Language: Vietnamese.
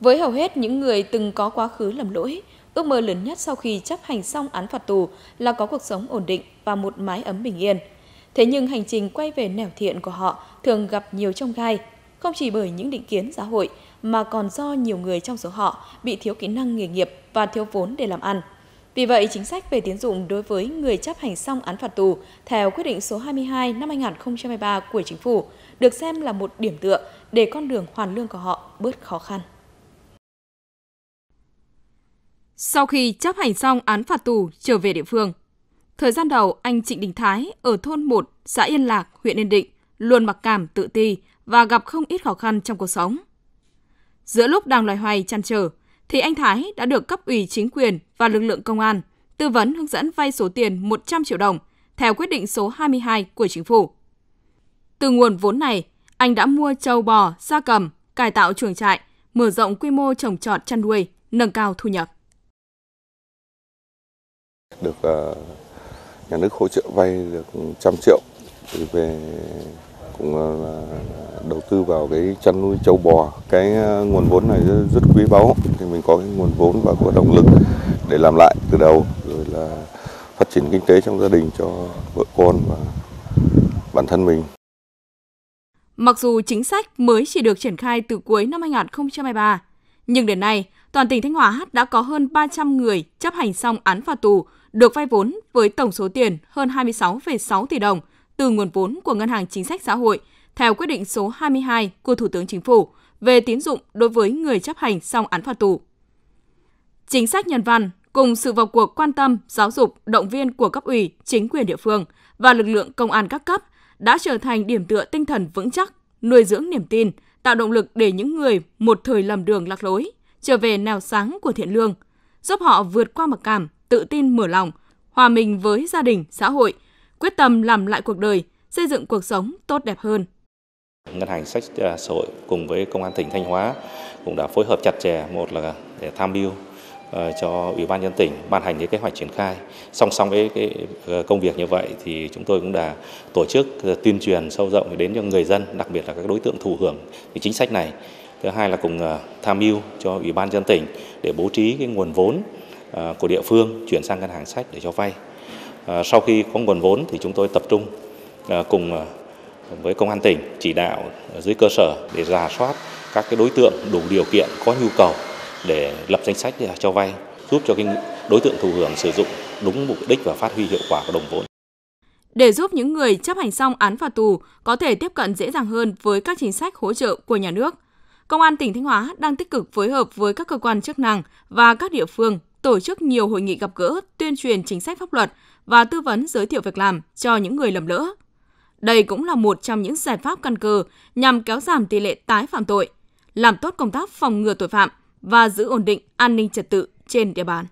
Với hầu hết những người từng có quá khứ lầm lỗi, ước mơ lớn nhất sau khi chấp hành xong án phạt tù là có cuộc sống ổn định và một mái ấm bình yên. Thế nhưng hành trình quay về nẻo thiện của họ thường gặp nhiều trông gai, không chỉ bởi những định kiến xã hội mà còn do nhiều người trong số họ bị thiếu kỹ năng nghề nghiệp và thiếu vốn để làm ăn. Vì vậy, chính sách về tiến dụng đối với người chấp hành xong án phạt tù theo quyết định số 22 năm 2023 của chính phủ được xem là một điểm tựa để con đường hoàn lương của họ bớt khó khăn. Sau khi chấp hành xong án phạt tù trở về địa phương, thời gian đầu anh Trịnh Đình Thái ở thôn 1, xã Yên Lạc, huyện Yên Định luôn mặc cảm tự ti và gặp không ít khó khăn trong cuộc sống. Giữa lúc đang loài hoài chăn trở, thì anh Thái đã được cấp ủy chính quyền và lực lượng công an tư vấn hướng dẫn vay số tiền 100 triệu đồng theo quyết định số 22 của chính phủ. Từ nguồn vốn này, anh đã mua trâu bò, gia cầm, cải tạo chuồng trại, mở rộng quy mô trồng trọt chăn nuôi, nâng cao thu nhập. Được ờ, nhà nước hỗ trợ vay được trăm triệu thì về cũng ờ, là đầu tư vào cái chăn nuôi châu bò. Cái ờ, nguồn vốn này rất, rất quý báu thì mình có cái nguồn vốn và có động lực để làm lại từ đầu rồi là phát triển kinh tế trong gia đình cho vợ con và bản thân mình. Mặc dù chính sách mới chỉ được triển khai từ cuối năm 2023, nhưng đến nay, toàn tỉnh Thanh Hóa đã có hơn 300 người chấp hành xong án phạt tù được vay vốn với tổng số tiền hơn 26,6 tỷ đồng từ nguồn vốn của Ngân hàng Chính sách Xã hội theo quyết định số 22 của Thủ tướng Chính phủ về tín dụng đối với người chấp hành xong án phạt tù. Chính sách nhân văn cùng sự vào cuộc quan tâm, giáo dục, động viên của cấp ủy, chính quyền địa phương và lực lượng công an các cấp đã trở thành điểm tựa tinh thần vững chắc, nuôi dưỡng niềm tin, tạo động lực để những người một thời lầm đường lạc lối trở về nẻo sáng của thiện lương, giúp họ vượt qua mặc cảm, tự tin mở lòng, hòa mình với gia đình, xã hội, quyết tâm làm lại cuộc đời, xây dựng cuộc sống tốt đẹp hơn. Ngân hàng sách à, xã hội cùng với Công an tỉnh Thanh Hóa cũng đã phối hợp chặt chẽ một là để tham mưu Ờ, cho Ủy ban nhân tỉnh ban hành cái kế hoạch triển khai. Song song với cái ờ, công việc như vậy thì chúng tôi cũng đã tổ chức ờ, tuyên truyền sâu rộng đến cho người dân, đặc biệt là các đối tượng thụ hưởng cái chính sách này. Thứ hai là cùng tham mưu cho Ủy ban dân tỉnh để bố trí cái nguồn vốn của địa phương chuyển sang ngân hàng sách để cho vay. Sau khi có nguồn vốn thì chúng tôi tập trung cùng với công an tỉnh chỉ đạo dưới cơ sở để giả soát các cái đối tượng đủ điều kiện có nhu cầu để lập danh sách cho vay, giúp cho cái đối tượng thụ hưởng sử dụng đúng mục đích và phát huy hiệu quả của đồng vốn. Để giúp những người chấp hành xong án phạt tù có thể tiếp cận dễ dàng hơn với các chính sách hỗ trợ của nhà nước, Công an tỉnh Thanh Hóa đang tích cực phối hợp với các cơ quan chức năng và các địa phương tổ chức nhiều hội nghị gặp gỡ, tuyên truyền chính sách pháp luật và tư vấn giới thiệu việc làm cho những người lầm lỡ. Đây cũng là một trong những giải pháp căn cơ nhằm kéo giảm tỷ lệ tái phạm tội, làm tốt công tác phòng ngừa tội phạm, và giữ ổn định an ninh trật tự trên địa bàn.